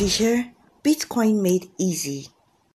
Fisher, Bitcoin Made Easy.